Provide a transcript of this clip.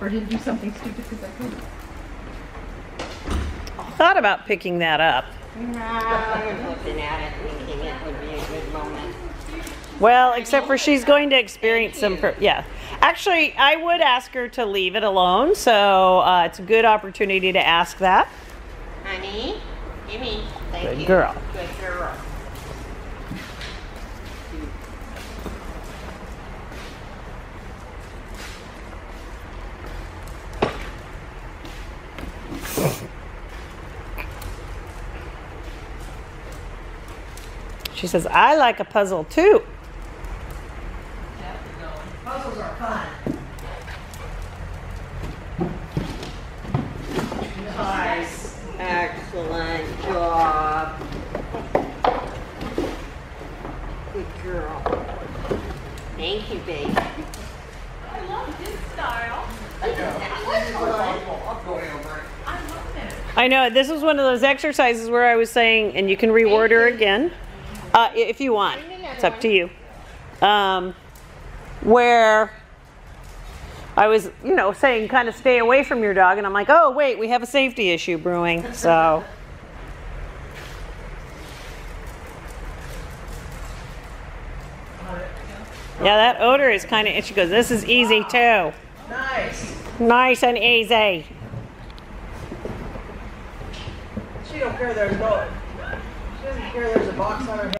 Or didn't do something stupid because I couldn't. Thought about picking that up. I looking at it thinking it would be a good moment. Well, except for she's going to experience some, per- yeah. Actually, I would ask her to leave it alone, so uh, it's a good opportunity to ask that. Honey, gimme. Thank Good you. girl. Good girl. She says, I like a puzzle too. Puzzles are fun. Nice. Excellent job. Good girl. Thank you, baby. I love his style. I love this. I love this. I know, this was one of those exercises where I was saying, and you can reward her again, uh, if you want. It's up to you. Um, where I was, you know, saying kind of stay away from your dog, and I'm like, oh, wait, we have a safety issue brewing, so. Yeah, that odor is kind of, she goes, this is easy too. Nice. Nice and easy. She don't care there's no, she doesn't care there's a box on her head.